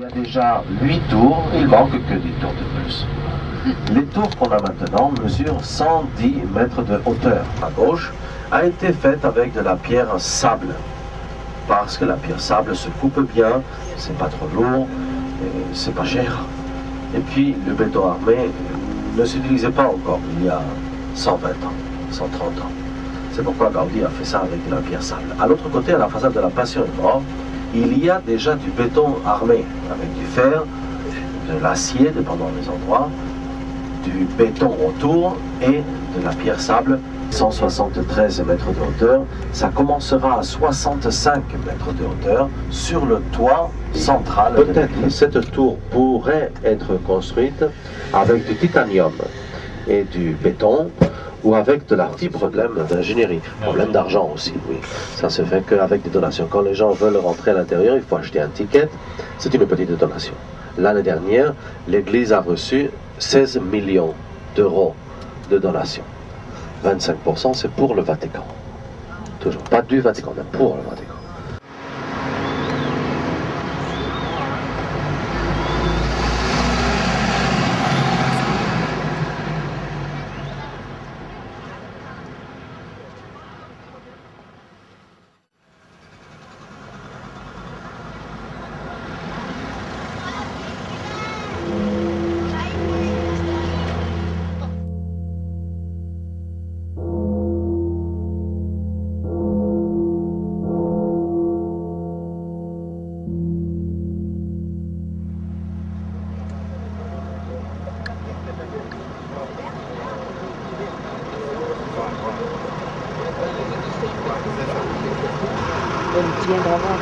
Il y a déjà 8 tours, il manque que 10 tours de plus. Les tours qu'on a maintenant mesurent 110 mètres de hauteur. À gauche a été faite avec de la pierre sable, parce que la pierre sable se coupe bien, c'est pas trop lourd, c'est pas cher. Et puis le béton armé ne s'utilisait pas encore il y a 120 ans, 130 ans. C'est pourquoi Gaudi a fait ça avec de la pierre sable. À l'autre côté, à la façade de la Passion est mort, il y a déjà du béton armé, avec du fer, de l'acier, dépendant des endroits, du béton autour et de la pierre sable, 173 mètres de hauteur. Ça commencera à 65 mètres de hauteur sur le toit central. Peut-être cette tour pourrait être construite avec du titanium et du béton ou avec de la petits problème d'ingénierie, problème d'argent aussi, oui. Ça se fait qu'avec des donations. Quand les gens veulent rentrer à l'intérieur, il faut acheter un ticket. C'est une petite donation. L'année dernière, l'Église a reçu 16 millions d'euros de donations. 25% c'est pour le Vatican. Toujours pas du Vatican, mais pour le Vatican. reduzieren drauf an.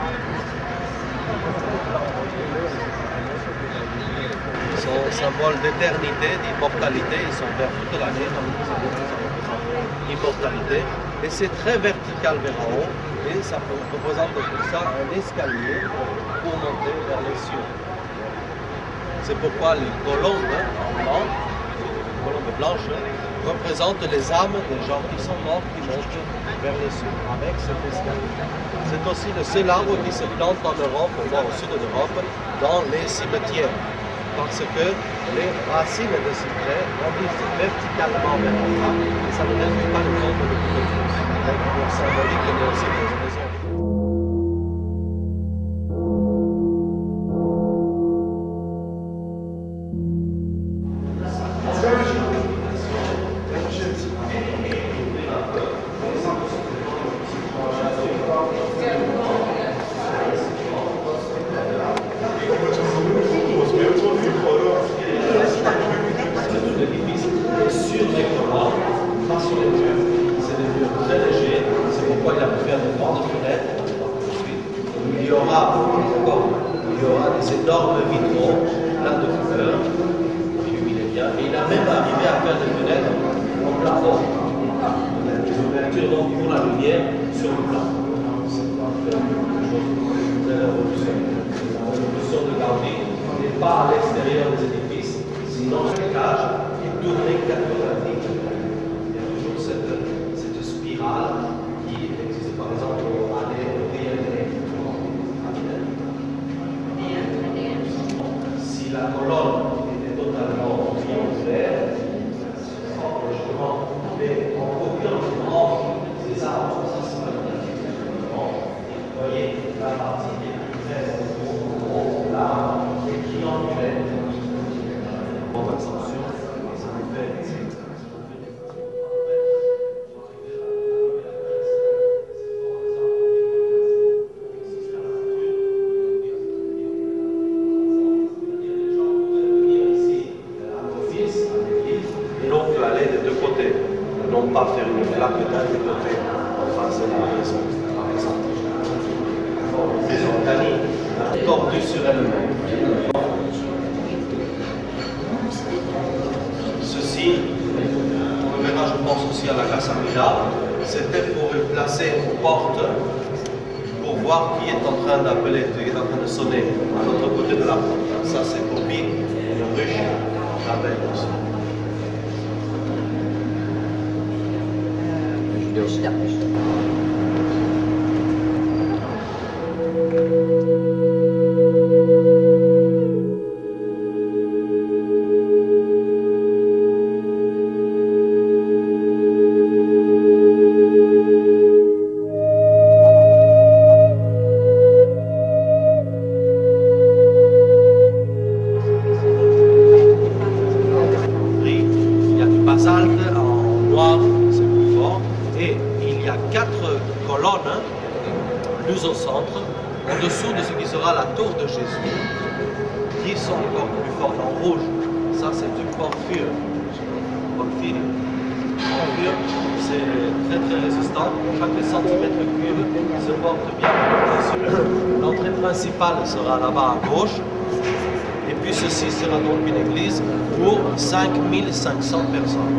Thank you. Ils sont symbole d'éternité, d'immortalité. Ils sont verts toute l'année, immortalité. Et c'est très vertical vers en haut. Et ça représente tout ça un escalier pour monter vers les cieux. C'est pourquoi les colombes en blanc, les colombes blanches, représentent les âmes des gens qui sont morts qui montent vers les cieux avec cet escalier. C'est aussi le seul arbre qui se plante en Europe, voire au sud de l'Europe, dans les cimetières. Parce que les racines de cyprès grandissent verticalement vers le bas et ça ne réduit pas le nombre de pour symbolique, a aussi il y aura, encore, il y aura des énormes vitraux, plein de couleurs, bien, et il a même arrivé à faire des fenêtres en plafond. Pour la lumière sur le plafond. C'est quelque chose de très révolutionnaire. La révolution de Gaudi n'est pas à l'extérieur des édifices, sinon le cage est tourné 90 degrés. Il y a toujours cette, cette spirale qui existe par exemple au Allée Si la colonne était totalement triangulaire, franchement, mais en copiant les branches des arbres, sur elle-même. Ceci reverra, je pense, aussi à la Casa C'était pour placer aux portes pour voir qui est en train d'appeler, qui est en train de sonner à l'autre côté de la porte. Ça, c'est copie, le ruche, la belle aussi. Colonnes, plus au centre, en dessous de ce qui sera la tour de Jésus, qui sont encore plus fortes en rouge. Ça, c'est du. Porphyre. Porphyre, c'est très très résistant. Chaque centimètre cube se porte bien. L'entrée principale sera là-bas à gauche. Et puis ceci sera donc une église pour 5500 personnes.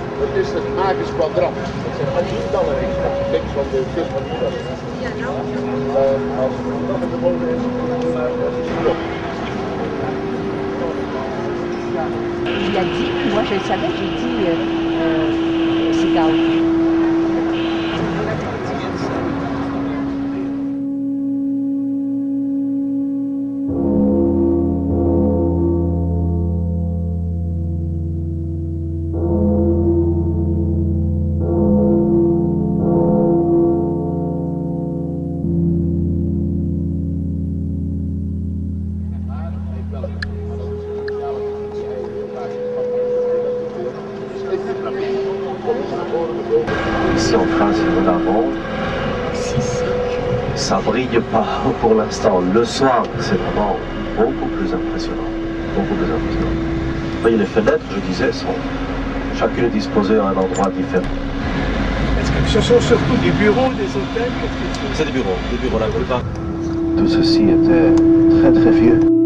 Soubirach. C'est un artiste d'ici. Soubirach a maintenant 80 ans. Il continue à travailler à la décoration de ce côté. Dat is het Magisch kwadrant. Dat zijn al die stallen links van de kust van de kust. Als het nog in de bodem is, dan is het erop. Il a dit, moi je le savais, j'ai dit, euh, euh, c'est Ça brille pas pour l'instant. Le soir, c'est vraiment beaucoup plus impressionnant. Beaucoup plus impressionnant. Vous voyez, les fenêtres, je disais, sont chacune disposée à un endroit différent. Est-ce que ce sont surtout des bureaux, des hôtels? C'est? Des bureaux, des bureaux la plupart. Tout ceci était très très vieux.